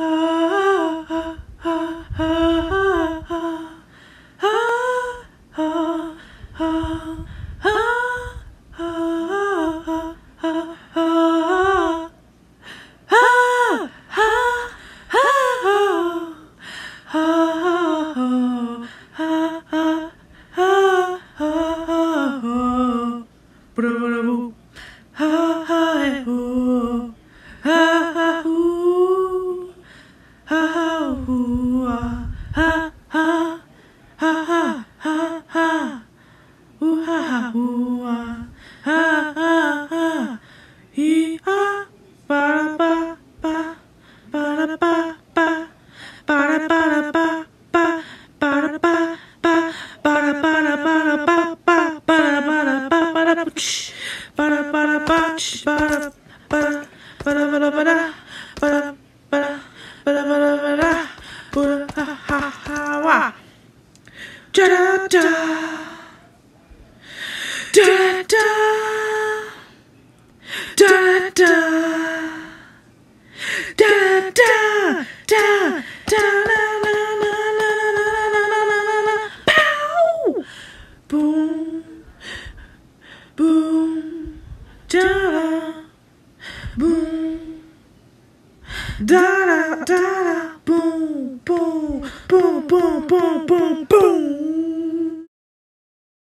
Ah. ha hoo ha ha ha ha ha ha ooh ha ha ooh ha ha ha ha Ba da ba ba ba da ba ba ba da ba da ba ba ba da ba ba ba da ba da ba da ba! Ba da ba da ba da! Ba da ba da ba da! Boom. Boom. da da da boom boom boom boom boom boom boom.